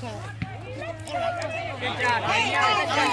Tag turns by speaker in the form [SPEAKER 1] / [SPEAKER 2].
[SPEAKER 1] Good job.